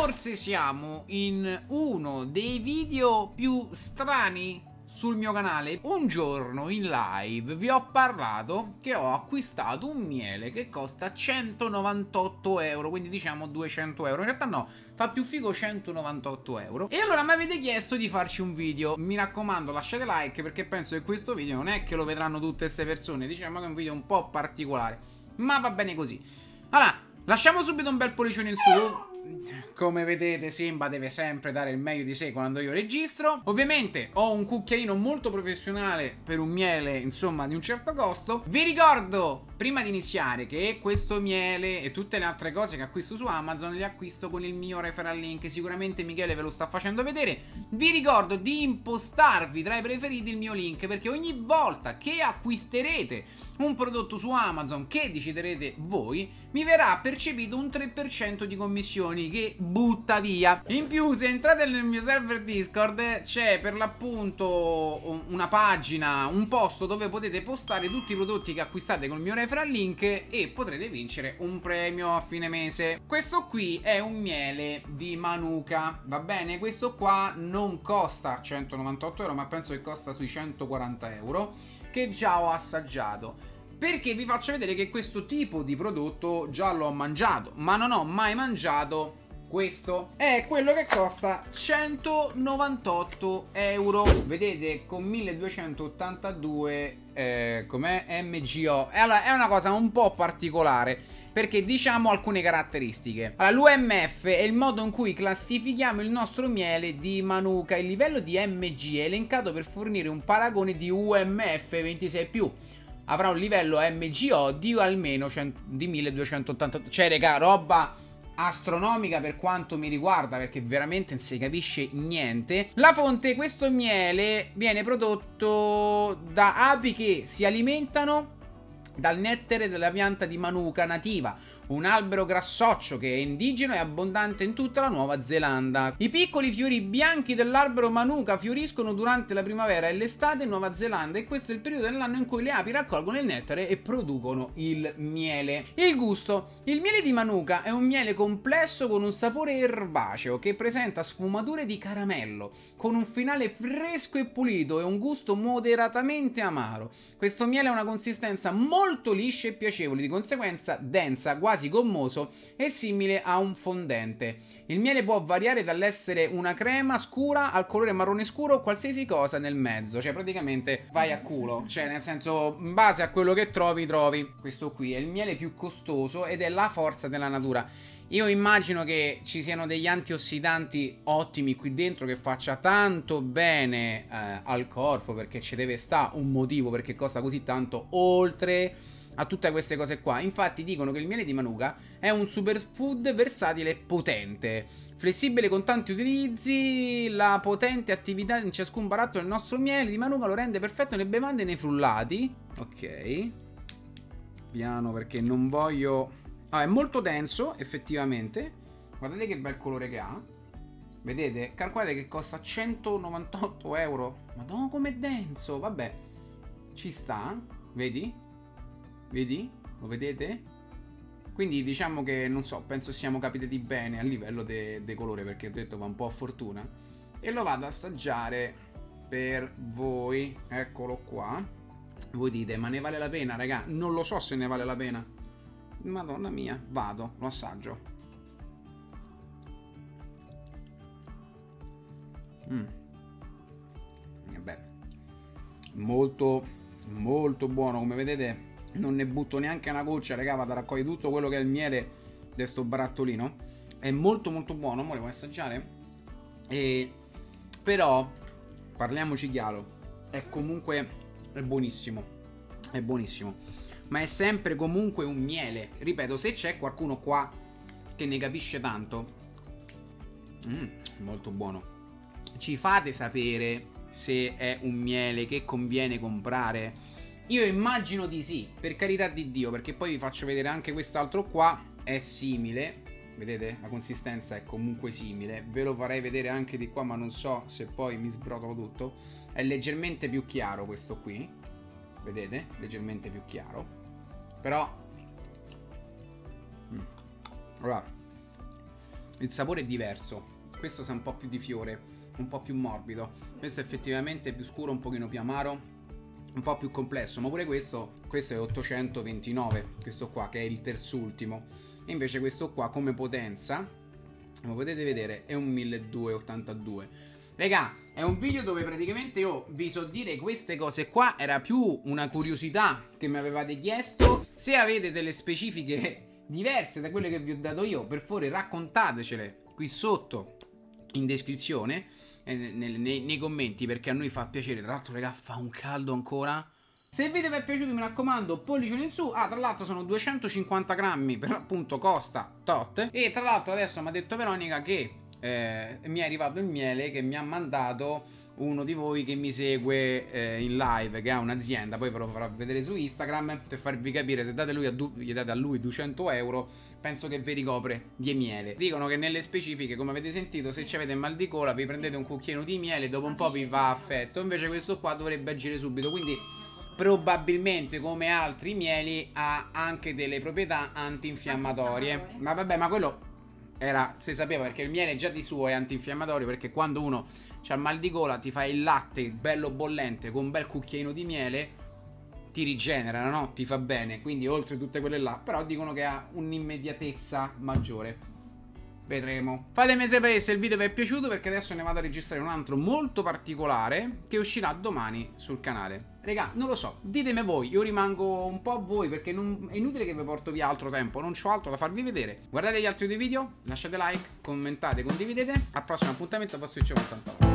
Forse siamo in uno dei video più strani sul mio canale. Un giorno in live vi ho parlato che ho acquistato un miele che costa 198 euro, quindi diciamo 200 euro. In realtà no, fa più figo 198 euro. E allora mi avete chiesto di farci un video. Mi raccomando, lasciate like perché penso che questo video non è che lo vedranno tutte queste persone. Diciamo che è un video un po' particolare, ma va bene così. Allora, lasciamo subito un bel pollicione in su come vedete Simba deve sempre dare il meglio di sé quando io registro. Ovviamente ho un cucchiaino molto professionale per un miele insomma di un certo costo. Vi ricordo prima di iniziare che questo miele e tutte le altre cose che acquisto su Amazon le acquisto con il mio referral link Sicuramente Michele ve lo sta facendo vedere Vi ricordo di impostarvi tra i preferiti il mio link perché ogni volta che acquisterete un prodotto su Amazon che deciderete voi mi verrà percepito un 3% di commissioni che butta via. In più, se entrate nel mio server Discord, c'è per l'appunto una pagina, un posto dove potete postare tutti i prodotti che acquistate con il mio referral link e potrete vincere un premio a fine mese. Questo qui è un miele di Manuka, va bene? Questo qua non costa 198 euro, ma penso che costa sui 140 euro, che già ho assaggiato. Perché vi faccio vedere che questo tipo di prodotto già l'ho mangiato, ma non ho mai mangiato questo è quello che costa 198 euro vedete con 1282 eh, com'è MGO allora è una cosa un po' particolare perché diciamo alcune caratteristiche. Allora, l'UMF è il modo in cui classifichiamo il nostro miele di Manuka. Il livello di MG è elencato per fornire un paragone di UMF 26+. Avrà un livello MGO di almeno 100, di 1282. Cioè, raga, roba astronomica per quanto mi riguarda perché veramente non si capisce niente. La fonte, questo miele viene prodotto da api che si alimentano dal nettere della pianta di Manuka nativa un albero grassoccio che è indigeno e abbondante in tutta la Nuova Zelanda. I piccoli fiori bianchi dell'albero Manuka fioriscono durante la primavera e l'estate in Nuova Zelanda e questo è il periodo dell'anno in cui le api raccolgono il nettare e producono il miele. Il gusto. Il miele di Manuka è un miele complesso con un sapore erbaceo che presenta sfumature di caramello, con un finale fresco e pulito e un gusto moderatamente amaro. Questo miele ha una consistenza molto liscia e piacevole, di conseguenza densa, quasi quasi gommoso e simile a un fondente. Il miele può variare dall'essere una crema scura al colore marrone scuro o qualsiasi cosa nel mezzo, cioè praticamente vai a culo, cioè nel senso in base a quello che trovi trovi. Questo qui è il miele più costoso ed è la forza della natura. Io immagino che ci siano degli antiossidanti ottimi qui dentro che faccia tanto bene eh, al corpo perché ci deve stare un motivo perché costa così tanto oltre a tutte queste cose qua. Infatti dicono che il miele di Manuka è un superfood versatile e potente. Flessibile con tanti utilizzi, la potente attività in ciascun barattolo del nostro miele di Manuka lo rende perfetto nelle bevande e nei frullati. Ok. Piano perché non voglio... Ah, è molto denso, effettivamente. Guardate che bel colore che ha. Vedete? Calcolate che costa 198 euro. Madonna, com'è denso. Vabbè. Ci sta. Vedi? Vedi? Lo vedete? Quindi diciamo che, non so, penso siamo capitati bene a livello di colore perché ho detto va un po' a fortuna. E lo vado ad assaggiare per voi. Eccolo qua. Voi dite, ma ne vale la pena, raga? Non lo so se ne vale la pena. Madonna mia, vado, lo assaggio. Mm. Beh, molto, molto buono, come vedete non ne butto neanche una goccia, raga, vado a raccogliere tutto quello che è il miele di sto barattolino. È molto molto buono, mo volevo assaggiare. E... Però, parliamoci chiaro, è comunque è buonissimo. È buonissimo. Ma è sempre comunque un miele. Ripeto, se c'è qualcuno qua che ne capisce tanto, mm, molto buono. Ci fate sapere se è un miele che conviene comprare io immagino di sì, per carità di Dio, perché poi vi faccio vedere anche quest'altro qua, è simile, vedete? La consistenza è comunque simile, ve lo farei vedere anche di qua, ma non so se poi mi sbrotolo tutto. È leggermente più chiaro questo qui, vedete? Leggermente più chiaro. Però... Mm. Allora, il sapore è diverso. Questo sa un po' più di fiore, un po' più morbido. Questo effettivamente è più scuro, un pochino più amaro un po' più complesso, ma pure questo, questo è 829, questo qua che è il terzultimo. E invece questo qua come potenza, come potete vedere, è un 1282. Regà, è un video dove praticamente io vi so dire queste cose qua, era più una curiosità che mi avevate chiesto. Se avete delle specifiche diverse da quelle che vi ho dato io, per favore raccontatecele qui sotto in descrizione nei, nei, nei, commenti perché a noi fa piacere. Tra l'altro, raga, fa un caldo ancora. Se il video vi è piaciuto, mi raccomando, pollice in su. Ah, tra l'altro sono 250 grammi, per appunto costa tot. E tra l'altro adesso mi ha detto Veronica che eh, mi è arrivato il miele che mi ha mandato uno di voi che mi segue eh, in live, che ha un'azienda, poi ve lo farò vedere su Instagram, per farvi capire se date a gli date a lui 200 euro, penso che vi ricopre di miele. Dicono che nelle specifiche, come avete sentito, se avete mal di gola vi prendete un cucchiaino di miele, dopo un po' vi fa affetto, invece questo qua dovrebbe agire subito, quindi probabilmente come altri mieli ha anche delle proprietà antinfiammatorie. Ma vabbè, ma quello era, si sapeva perché il miele già di suo è antinfiammatorio perché quando uno ha il mal di gola ti fai il latte bello bollente con un bel cucchiaino di miele ti rigenera, no? Ti fa bene, quindi oltre tutte quelle là, però dicono che ha un'immediatezza maggiore. Vedremo. Fatemi sapere se il video vi è piaciuto perché adesso ne vado a registrare un altro molto particolare che uscirà domani sul canale. Regà, non lo so, ditemi voi, io rimango un po' a voi perché non, è inutile che vi porto via altro tempo, non ho altro da farvi vedere. Guardate gli altri video, lasciate like, commentate, condividete. Al prossimo appuntamento a Pastor 89.